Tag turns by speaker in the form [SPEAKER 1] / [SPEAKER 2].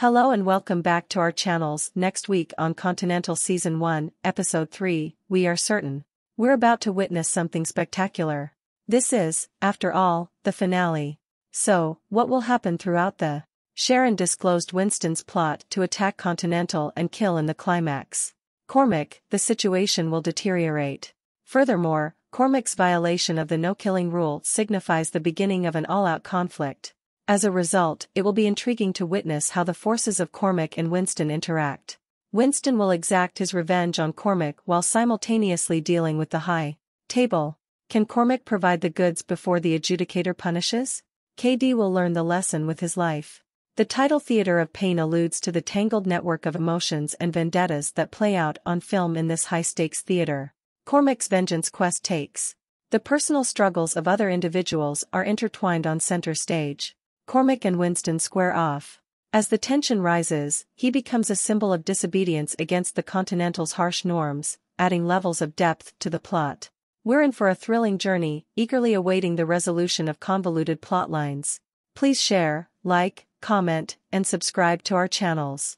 [SPEAKER 1] Hello and welcome back to our channels. Next week on Continental Season 1, Episode 3, we are certain. We're about to witness something spectacular. This is, after all, the finale. So, what will happen throughout the Charon disclosed Winston's plot to attack Continental and kill in the climax. Cormac, the situation will deteriorate. Furthermore, Cormac's violation of the no-killing rule signifies the beginning of an all-out conflict. As a result, it will be intriguing to witness how the forces of Cormac and Winston interact. Winston will exact his revenge on Cormac while simultaneously dealing with the high table. Can Cormac provide the goods before the adjudicator punishes? KD will learn the lesson with his life. The title Theater of Pain alludes to the tangled network of emotions and vendettas that play out on film in this high-stakes theater. Cormac's vengeance quest takes. The personal struggles of other individuals are intertwined on center stage. Cormac and Winston square off. As the tension rises, he becomes a symbol of disobedience against the Continental's harsh norms, adding levels of depth to the plot. We're in for a thrilling journey, eagerly awaiting the resolution of convoluted plotlines. Please share, like, comment, and subscribe to our channels.